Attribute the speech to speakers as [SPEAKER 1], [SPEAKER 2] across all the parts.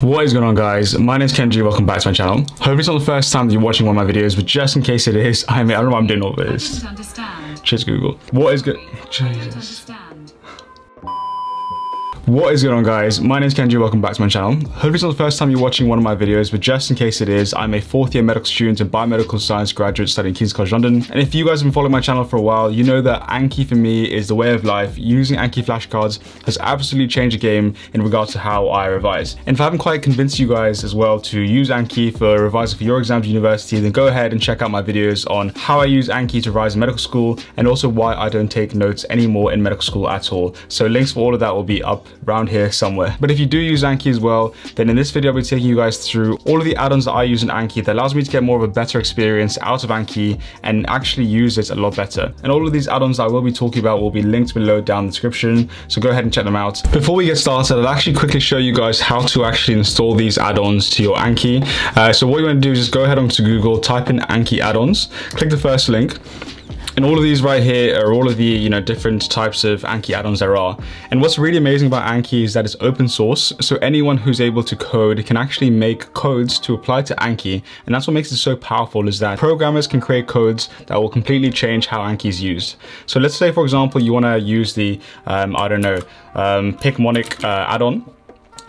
[SPEAKER 1] What is going on guys? My name is Kenji, welcome back to my channel. Hopefully it's not the first time that you're watching one of my videos, but just in case it is, I mean, I don't know why I'm doing all this. Cheers Google. What is good? Jesus. What is going on guys? My name is Kenji, welcome back to my channel. Hopefully it's not the first time you're watching one of my videos, but just in case it is, I'm a fourth year medical student and biomedical science graduate studying King's College London. And if you guys have been following my channel for a while, you know that Anki for me is the way of life. Using Anki flashcards has absolutely changed the game in regards to how I revise. And if I haven't quite convinced you guys as well to use Anki for revising for your exams at university, then go ahead and check out my videos on how I use Anki to revise in medical school and also why I don't take notes anymore in medical school at all. So links for all of that will be up around here somewhere. But if you do use Anki as well, then in this video, I'll be taking you guys through all of the add-ons that I use in Anki that allows me to get more of a better experience out of Anki and actually use it a lot better. And all of these add-ons I will be talking about will be linked below down the description. So go ahead and check them out. Before we get started, I'll actually quickly show you guys how to actually install these add-ons to your Anki. Uh, so what you want to do is just go ahead onto Google, type in Anki add-ons, click the first link, and all of these right here are all of the you know different types of Anki add-ons there are. And what's really amazing about Anki is that it's open source, so anyone who's able to code can actually make codes to apply to Anki. And that's what makes it so powerful is that programmers can create codes that will completely change how Anki is used. So let's say for example you want to use the um, I don't know um, Picmonic uh, add-on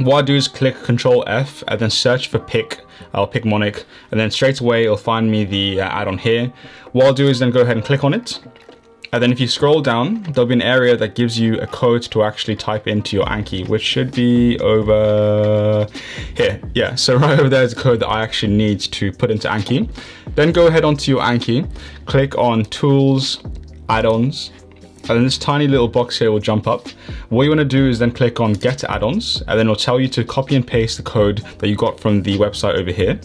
[SPEAKER 1] what I do is click Control F and then search for pick. I'll Picmonic and then straight away it'll find me the uh, add-on here. What I'll do is then go ahead and click on it. And then if you scroll down, there'll be an area that gives you a code to actually type into your Anki, which should be over here. Yeah, so right over there is the code that I actually need to put into Anki. Then go ahead onto your Anki, click on Tools, Add-ons, and then this tiny little box here will jump up. What you want to do is then click on get add-ons and then it'll tell you to copy and paste the code that you got from the website over here.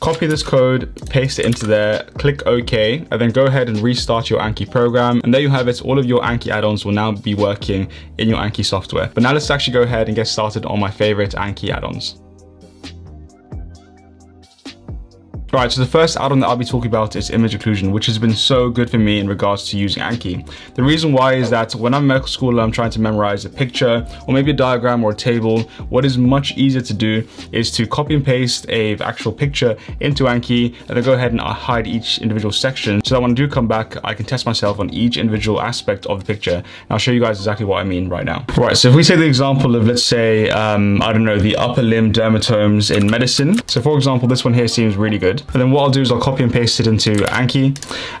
[SPEAKER 1] Copy this code, paste it into there, click OK, and then go ahead and restart your Anki program. And there you have it. All of your Anki add-ons will now be working in your Anki software. But now let's actually go ahead and get started on my favorite Anki add-ons. Right, so the first add-on that I'll be talking about is image occlusion, which has been so good for me in regards to using Anki. The reason why is that when I'm medical school and I'm trying to memorize a picture or maybe a diagram or a table, what is much easier to do is to copy and paste a actual picture into Anki and then go ahead and hide each individual section so that when I do come back, I can test myself on each individual aspect of the picture. And I'll show you guys exactly what I mean right now. Right, so if we take the example of, let's say, um, I don't know, the upper limb dermatomes in medicine. So for example, this one here seems really good. And then what I'll do is I'll copy and paste it into Anki,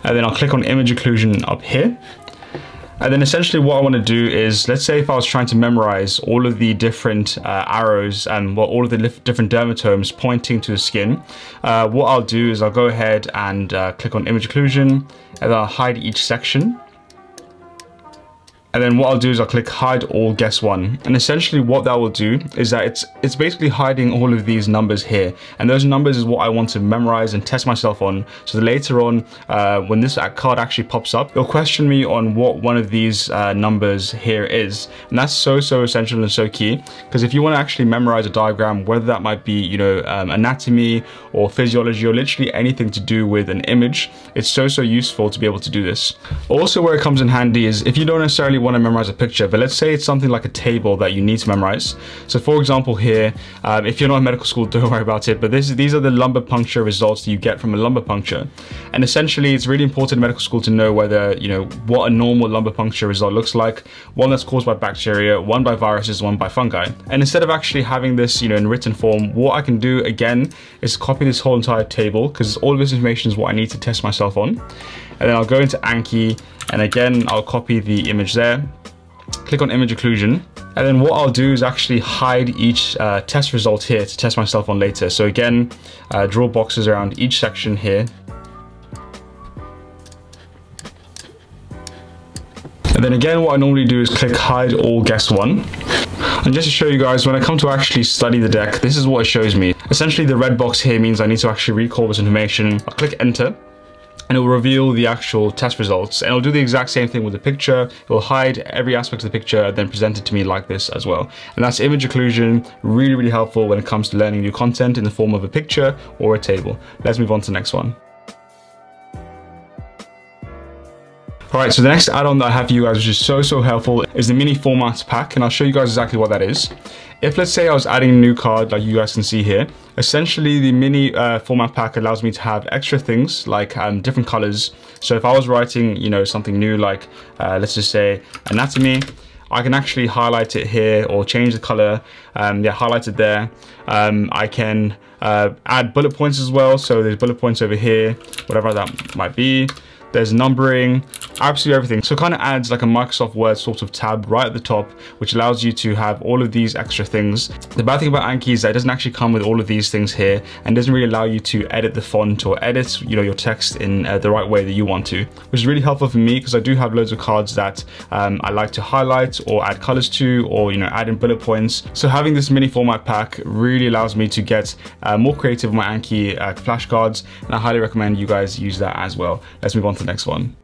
[SPEAKER 1] and then I'll click on image occlusion up here. And then essentially what I want to do is, let's say if I was trying to memorize all of the different uh, arrows and well, all of the different dermatomes pointing to the skin, uh, what I'll do is I'll go ahead and uh, click on image occlusion, and I'll hide each section. And then what I'll do is I'll click hide all guess one. And essentially what that will do is that it's it's basically hiding all of these numbers here. And those numbers is what I want to memorize and test myself on. So later on, uh, when this card actually pops up, it'll question me on what one of these uh, numbers here is. And that's so, so essential and so key. Because if you want to actually memorize a diagram, whether that might be, you know, um, anatomy or physiology or literally anything to do with an image, it's so, so useful to be able to do this. Also where it comes in handy is if you don't necessarily want to memorize a picture, but let's say it's something like a table that you need to memorize. So for example here, um, if you're not in medical school, don't worry about it, but this, these are the lumbar puncture results that you get from a lumbar puncture. And essentially it's really important in medical school to know whether, you know, what a normal lumbar puncture result looks like, one that's caused by bacteria, one by viruses, one by fungi. And instead of actually having this, you know, in written form, what I can do again is copy this whole entire table because all of this information is what I need to test myself on. And then I'll go into Anki and again, I'll copy the image there, click on image occlusion, and then what I'll do is actually hide each uh, test result here to test myself on later. So again, uh, draw boxes around each section here. And then again, what I normally do is click hide all guess one. And just to show you guys, when I come to actually study the deck, this is what it shows me. Essentially, the red box here means I need to actually recall this information. I'll click enter and it will reveal the actual test results. And it'll do the exact same thing with the picture. It will hide every aspect of the picture and then present it to me like this as well. And that's image occlusion really really helpful when it comes to learning new content in the form of a picture or a table. Let's move on to the next one. All right, so the next add-on that I have for you guys, which is so, so helpful, is the mini formats pack, and I'll show you guys exactly what that is. If let's say I was adding a new card, like you guys can see here, essentially the mini uh, format pack allows me to have extra things like um, different colors. So if I was writing, you know, something new, like uh, let's just say anatomy, I can actually highlight it here or change the color. Um, yeah, highlight it there. Um, I can uh, add bullet points as well. So there's bullet points over here, whatever that might be there's numbering, absolutely everything. So it kind of adds like a Microsoft Word sort of tab right at the top, which allows you to have all of these extra things. The bad thing about Anki is that it doesn't actually come with all of these things here and doesn't really allow you to edit the font or edit you know, your text in uh, the right way that you want to, which is really helpful for me because I do have loads of cards that um, I like to highlight or add colors to or you know add in bullet points. So having this mini format pack really allows me to get uh, more creative with my Anki uh, flashcards and I highly recommend you guys use that as well. Let's move on to next one.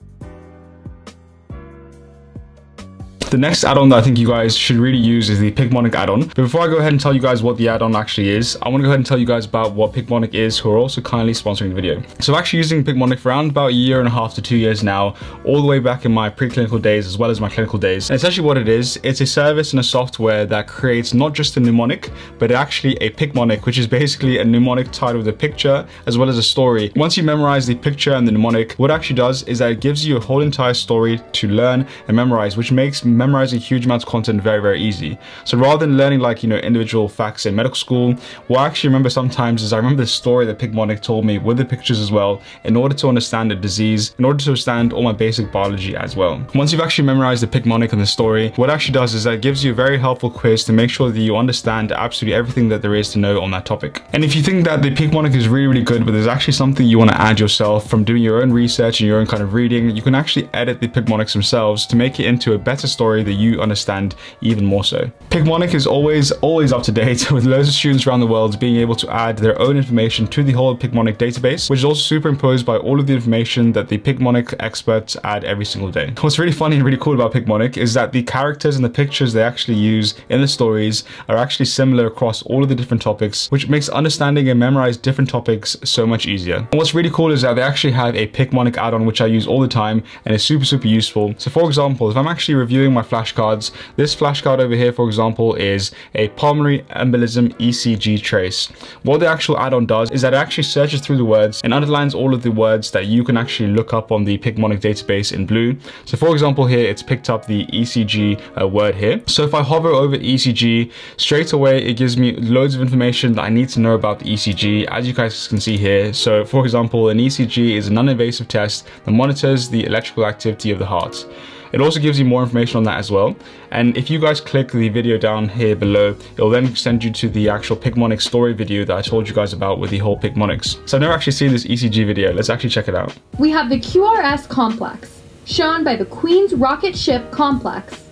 [SPEAKER 1] The next add-on that I think you guys should really use is the Picmonic add-on. But before I go ahead and tell you guys what the add-on actually is, I want to go ahead and tell you guys about what Picmonic is, who are also kindly sponsoring the video. So I'm actually using Picmonic for around about a year and a half to two years now, all the way back in my preclinical days as well as my clinical days. And essentially what it is, it's a service and a software that creates not just a mnemonic, but actually a Picmonic, which is basically a mnemonic tied with a picture as well as a story. Once you memorize the picture and the mnemonic, what actually does is that it gives you a whole entire story to learn and memorize, which makes memorizing huge amounts of content very, very easy. So rather than learning like, you know, individual facts in medical school, what I actually remember sometimes is I remember the story that Picmonic told me with the pictures as well, in order to understand the disease, in order to understand all my basic biology as well. Once you've actually memorized the Picmonic and the story, what it actually does is that it gives you a very helpful quiz to make sure that you understand absolutely everything that there is to know on that topic. And if you think that the Picmonic is really, really good, but there's actually something you want to add yourself from doing your own research and your own kind of reading, you can actually edit the Picmonics themselves to make it into a better story that you understand even more so. Picmonic is always, always up to date with loads of students around the world being able to add their own information to the whole Picmonic database, which is also superimposed by all of the information that the Picmonic experts add every single day. What's really funny and really cool about Picmonic is that the characters and the pictures they actually use in the stories are actually similar across all of the different topics, which makes understanding and memorize different topics so much easier. And what's really cool is that they actually have a Picmonic add-on which I use all the time and is super, super useful. So for example, if I'm actually reviewing my flashcards, this flashcard over here, for example, is a pulmonary embolism ECG trace. What the actual add-on does is that it actually searches through the words and underlines all of the words that you can actually look up on the Picmonic database in blue. So for example here, it's picked up the ECG uh, word here. So if I hover over ECG, straight away it gives me loads of information that I need to know about the ECG, as you guys can see here. So for example, an ECG is a non-invasive test that monitors the electrical activity of the heart. It also gives you more information on that as well. And if you guys click the video down here below, it'll then send you to the actual Picmonic story video that I told you guys about with the whole Picmonics. So I've never actually seen this ECG video. Let's actually check it out.
[SPEAKER 2] We have the QRS complex, shown by the Queen's rocket ship complex.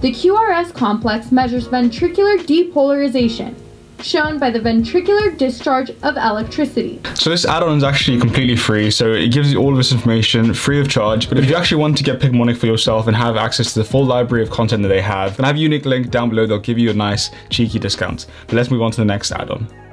[SPEAKER 2] The QRS complex measures ventricular depolarization, shown by the ventricular discharge of electricity.
[SPEAKER 1] So this add-on is actually completely free, so it gives you all of this information free of charge. But if you actually want to get Picmonic for yourself and have access to the full library of content that they have, then I have a unique link down below. They'll give you a nice cheeky discount. But let's move on to the next add-on.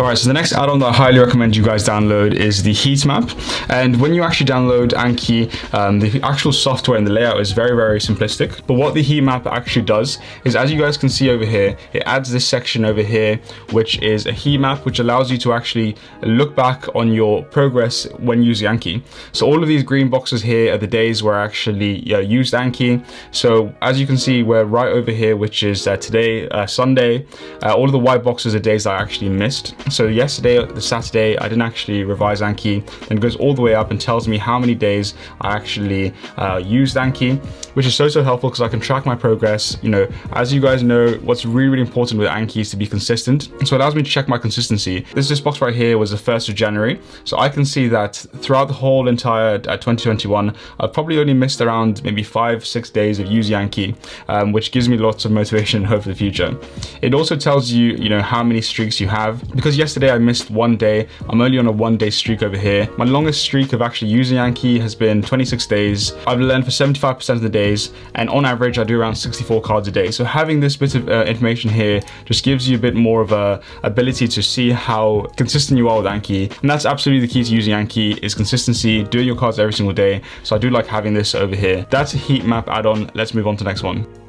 [SPEAKER 1] All right, so the next add-on that I highly recommend you guys download is the heat map. And when you actually download Anki, um, the actual software and the layout is very, very simplistic. But what the heat map actually does is, as you guys can see over here, it adds this section over here, which is a heat map, which allows you to actually look back on your progress when using Anki. So all of these green boxes here are the days where I actually yeah, used Anki. So as you can see, we're right over here, which is uh, today, uh, Sunday. Uh, all of the white boxes are days I actually missed. So yesterday, the Saturday, I didn't actually revise Anki. Then goes all the way up and tells me how many days I actually uh, used Anki, which is so, so helpful because I can track my progress. You know, as you guys know, what's really, really important with Anki is to be consistent. So it allows me to check my consistency. This, this box right here was the 1st of January. So I can see that throughout the whole entire uh, 2021, I've probably only missed around maybe five, six days of using Anki, um, which gives me lots of motivation and hope for the future. It also tells you, you know, how many streaks you have because because yesterday I missed one day, I'm only on a one day streak over here. My longest streak of actually using Anki has been 26 days. I've learned for 75% of the days, and on average, I do around 64 cards a day. So having this bit of uh, information here just gives you a bit more of a ability to see how consistent you are with Anki. And that's absolutely the key to using Anki is consistency, doing your cards every single day. So I do like having this over here. That's a heat map add-on. Let's move on to the next one.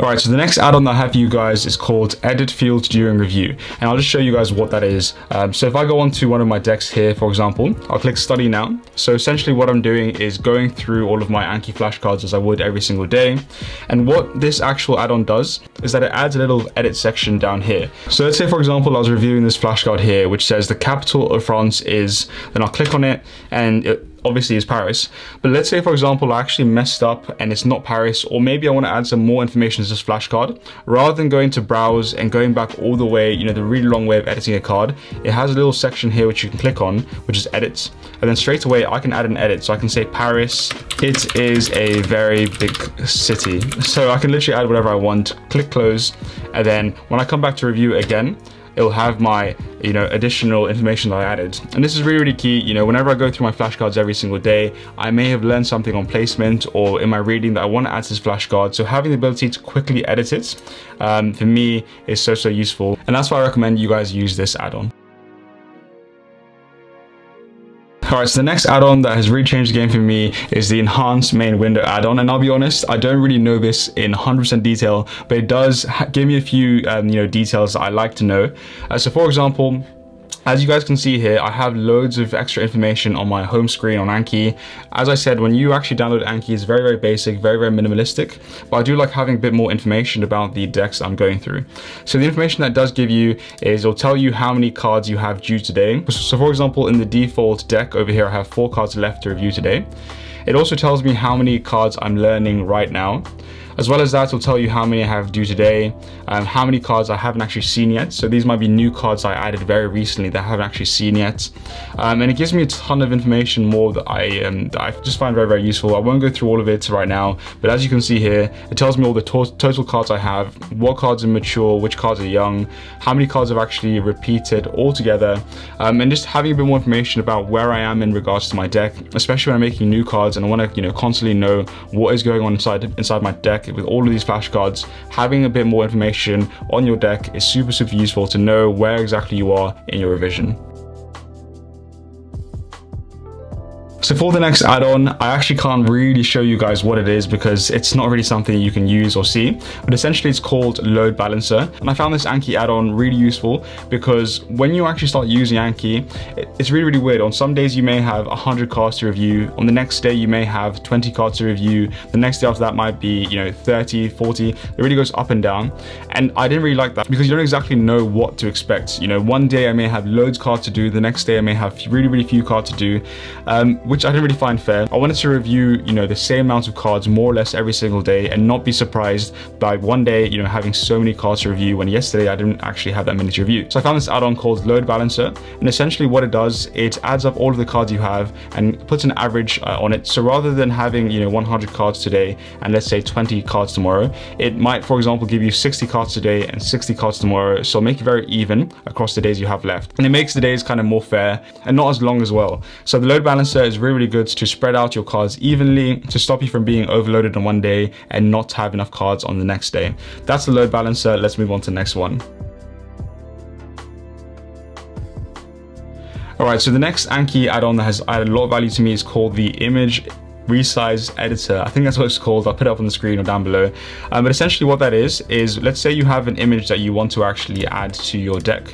[SPEAKER 1] All right, so the next add-on that I have for you guys is called Edit Fields During Review. And I'll just show you guys what that is. Um, so if I go onto one of my decks here, for example, I'll click Study Now. So essentially what I'm doing is going through all of my Anki flashcards as I would every single day. And what this actual add-on does is that it adds a little edit section down here. So let's say, for example, I was reviewing this flashcard here, which says the capital of France is, then I'll click on it and it obviously is Paris. But let's say, for example, I actually messed up and it's not Paris, or maybe I want to add some more information to this flashcard. Rather than going to browse and going back all the way, you know, the really long way of editing a card, it has a little section here which you can click on, which is edits. And then straight away, I can add an edit. So I can say Paris, it is a very big city. So I can literally add whatever I want, click close, and then when I come back to review again, it'll have my you know additional information that I added. And this is really really key you know whenever I go through my flashcards every single day I may have learned something on placement or in my reading that I want to add to this flashcard. So having the ability to quickly edit it um, for me is so so useful. And that's why I recommend you guys use this add-on Alright, so the next add-on that has really changed the game for me is the enhanced main window add-on. And I'll be honest, I don't really know this in 100% detail, but it does give me a few um, you know details that I like to know. Uh, so for example, as you guys can see here, I have loads of extra information on my home screen on Anki. As I said, when you actually download Anki, it's very, very basic, very, very minimalistic, but I do like having a bit more information about the decks I'm going through. So the information that does give you is it'll tell you how many cards you have due today. So for example, in the default deck over here, I have four cards left to review today. It also tells me how many cards I'm learning right now. As well as that, it'll tell you how many I have due today, um, how many cards I haven't actually seen yet. So these might be new cards I added very recently that I haven't actually seen yet. Um, and it gives me a ton of information more that I, um, that I just find very, very useful. I won't go through all of it right now, but as you can see here, it tells me all the to total cards I have, what cards are mature, which cards are young, how many cards have actually repeated altogether, um, and just having a bit more information about where I am in regards to my deck, especially when I'm making new cards and I want to, you know, constantly know what is going on inside inside my deck with all of these flashcards, having a bit more information on your deck is super, super useful to know where exactly you are in your revision. So for the next add-on, I actually can't really show you guys what it is because it's not really something you can use or see, but essentially it's called Load Balancer. And I found this Anki add-on really useful because when you actually start using Anki, it's really, really weird. On some days you may have 100 cards to review. On the next day you may have 20 cards to review. The next day after that might be, you know, 30, 40. It really goes up and down. And I didn't really like that because you don't exactly know what to expect. You know, one day I may have loads of cards to do. The next day I may have really, really few cards to do. Um, which I didn't really find fair. I wanted to review, you know, the same amount of cards more or less every single day and not be surprised by one day, you know, having so many cards to review when yesterday I didn't actually have that many to review. So I found this add-on called Load Balancer and essentially what it does, it adds up all of the cards you have and puts an average uh, on it. So rather than having, you know, 100 cards today and let's say 20 cards tomorrow, it might, for example, give you 60 cards today and 60 cards tomorrow. So make it very even across the days you have left. And it makes the days kind of more fair and not as long as well. So the Load Balancer is really, good to spread out your cards evenly to stop you from being overloaded on one day and not have enough cards on the next day. That's the load balancer. Let's move on to the next one. All right, so the next Anki add-on that has added a lot of value to me is called the image resize editor. I think that's what it's called. I'll put it up on the screen or down below. Um, but essentially what that is, is let's say you have an image that you want to actually add to your deck.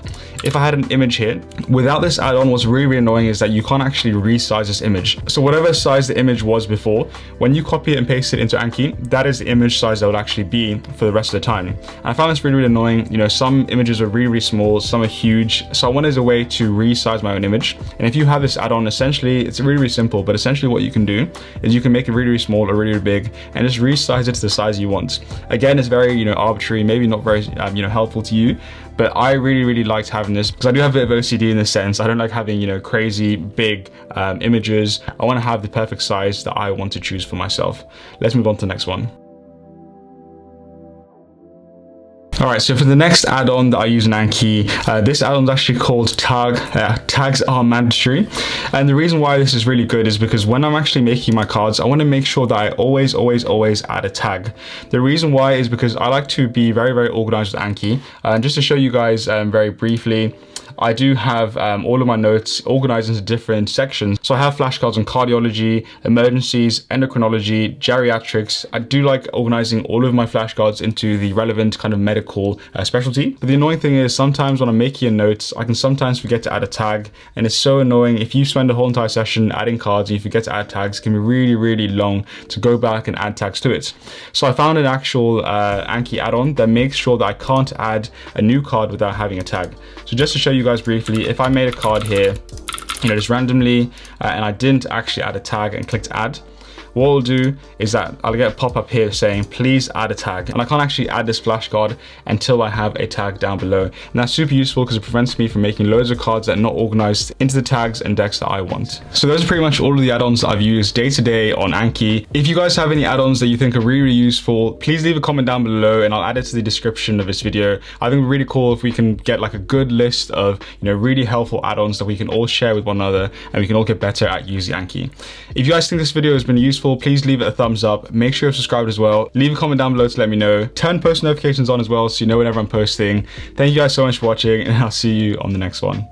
[SPEAKER 1] If I had an image here, without this add-on, what's really, really annoying is that you can't actually resize this image. So whatever size the image was before, when you copy it and paste it into Anki, that is the image size that would actually be for the rest of the time. And I found this really, really annoying. You know, some images are really, really small, some are huge. So I wanted a way to resize my own image. And if you have this add-on, essentially, it's really, really simple, but essentially what you can do is you can make it really, really small or really, really big and just resize it to the size you want. Again, it's very, you know, arbitrary, maybe not very, um, you know, helpful to you, but I really, really liked having this because I do have a bit of OCD in this sense. I don't like having, you know, crazy big um, images. I want to have the perfect size that I want to choose for myself. Let's move on to the next one. All right, so for the next add-on that I use in Anki, uh, this add-on is actually called Tag. Uh, tags are mandatory. And the reason why this is really good is because when I'm actually making my cards, I want to make sure that I always, always, always add a tag. The reason why is because I like to be very, very organized with Anki. Uh, and just to show you guys um, very briefly, I do have um, all of my notes organized into different sections. So I have flashcards on cardiology, emergencies, endocrinology, geriatrics. I do like organizing all of my flashcards into the relevant kind of medical uh, specialty. But the annoying thing is sometimes when I'm making notes, I can sometimes forget to add a tag. And it's so annoying if you spend a whole entire session adding cards and you forget to add tags, it can be really, really long to go back and add tags to it. So I found an actual uh, Anki add-on that makes sure that I can't add a new card without having a tag. So just to show you guys briefly, if I made a card here, you know, just randomly, uh, and I didn't actually add a tag and clicked add, what I'll do is that I'll get a pop-up here saying, please add a tag. And I can't actually add this flashcard until I have a tag down below. And that's super useful because it prevents me from making loads of cards that are not organized into the tags and decks that I want. So those are pretty much all of the add-ons I've used day to day on Anki. If you guys have any add-ons that you think are really, really useful, please leave a comment down below and I'll add it to the description of this video. I think really cool if we can get like a good list of, you know, really helpful add-ons that we can all share with one another and we can all get better at using Anki. If you guys think this video has been useful, useful, please leave it a thumbs up. Make sure you're subscribed as well. Leave a comment down below to let me know. Turn post notifications on as well so you know whenever I'm posting. Thank you guys so much for watching and I'll see you on the next one.